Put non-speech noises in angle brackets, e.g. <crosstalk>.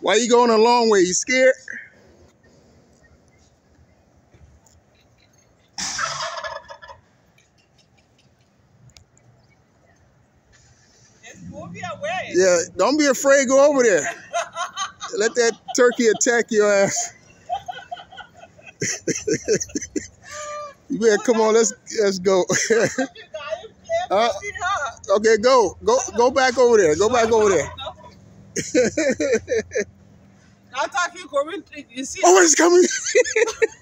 Why you going a long way? You scared? Yeah, don't be afraid. Go over there. Let that turkey attack your ass. <laughs> you better come on. Let's let's go. <laughs> uh, okay, go go go back over there. Go back over there. <laughs> Thought you coming. You see? Oh, it's coming. <laughs>